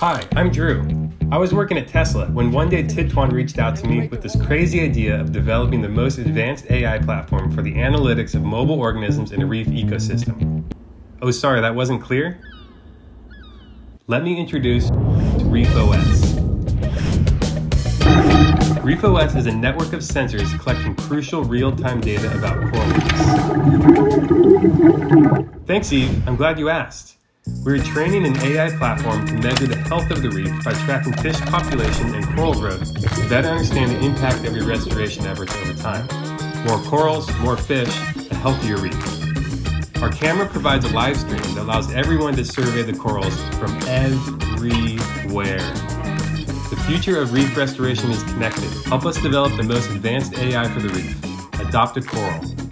Hi, I'm Drew. I was working at Tesla when one day Titouan reached out to me with this crazy idea of developing the most advanced AI platform for the analytics of mobile organisms in a reef ecosystem. Oh, sorry, that wasn't clear? Let me introduce ReefOS. ReefOS is a network of sensors collecting crucial real-time data about coral reefs. Thanks, Eve. I'm glad you asked. We're training an AI platform to measure the health of the reef by tracking fish population and coral growth to better understand the impact of your restoration efforts over time. More corals, more fish, a healthier reef. Our camera provides a live stream that allows everyone to survey the corals from everywhere. The future of reef restoration is connected. Help us develop the most advanced AI for the reef. Adopt a coral.